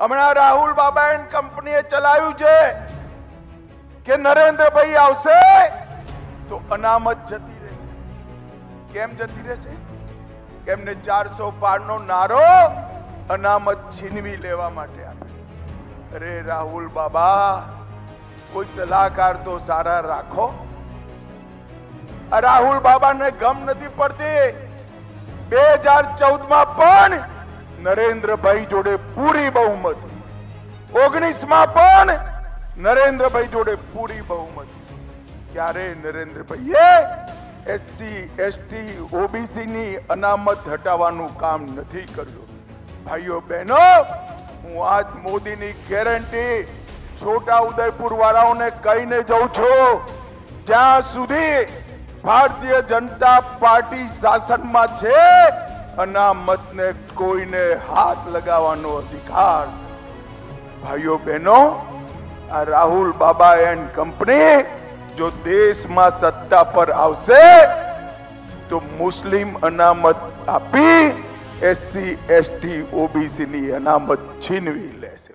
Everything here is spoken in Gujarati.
હમણાં રાહુલ બાબા એન્ડ કંપનીએ ચલાવ્યું છે કે નરેન્દ્રભાઈ આવશે તો અનામત જતી રહેશે. કેમ જતી રહેશે? કેમને ચારસો પાર નો નારો અનામત છીનવી લેવા માટે આપે અરે રાહુલ બાબા, કોઈ સલાહકાર તો સારા રાખો. રાહુલ બાબાને ગમ નથી પડતી. બે હજાર ચૌદમાં પણ નરેન્દ્રભાઈ જોડે પૂરી બહુમત. ઓગણીસમાં પણ નરેન્દ્રભાઈ જોડે પૂરી બહુમત. ક્યારે નરેન્દ્રભાઈએ એસસી એસટી ઓબીસી ની અનામત હટાવવાનું કામ નથી કર્યું? ભાઈઓ, બહેનો, હું આજ મોદીની ગેરંટી છોટા ઉદયપુર વાળાઓને કહીને જઉં છું. જ્યાં સુધી ભારતીય જનતા પાર્ટી શાસનમાં છે અનામતને કોઈને હાથ લગાવવાનો અધિકાર. ભાઈઓ બહેનો, આ રાહુલ બાબા એન્ડ કંપની જો દેશમાં સત્તા પર આવશે, તો મુસ્લિમ અનામત આપી એસસી, એસટી ઓબીસી ની અનામત છીનવી લેશે.